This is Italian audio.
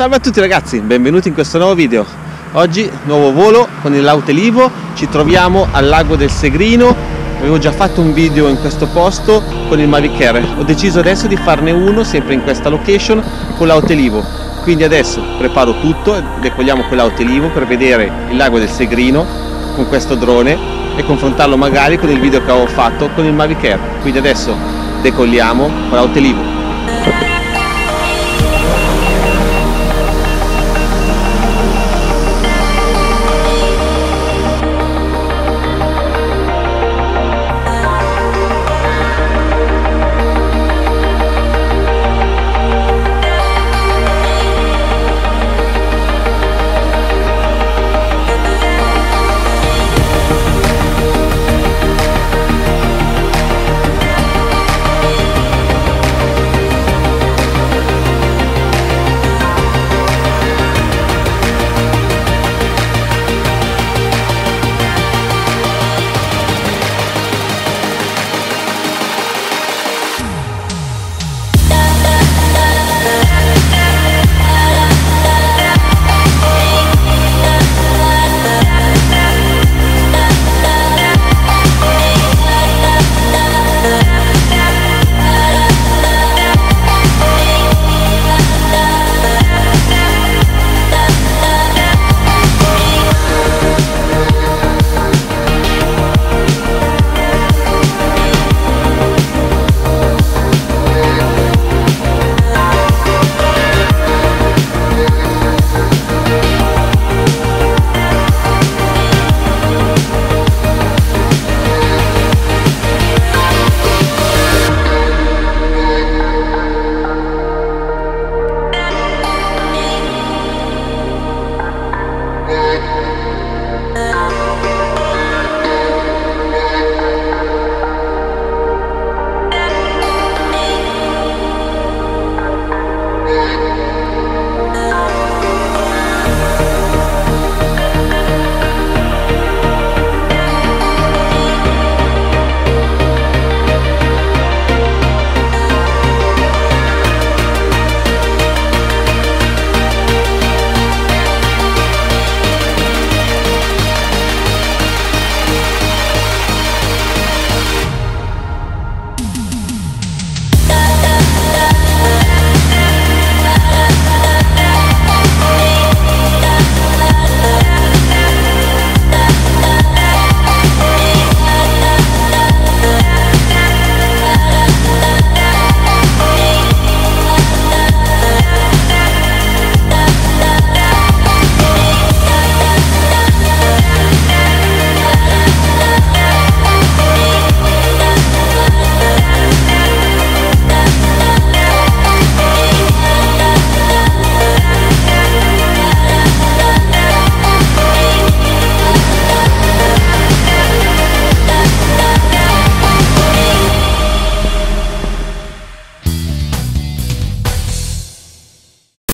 Salve a tutti ragazzi, benvenuti in questo nuovo video. Oggi nuovo volo con il Lautelivo, ci troviamo al lago del Segrino. Avevo già fatto un video in questo posto con il Mavic Air. Ho deciso adesso di farne uno sempre in questa location con l'Autelivo. Quindi adesso preparo tutto e decolliamo con l'Autelivo per vedere il lago del Segrino con questo drone e confrontarlo magari con il video che avevo fatto con il Mavic Air. Quindi adesso decolliamo con l'Autelivo.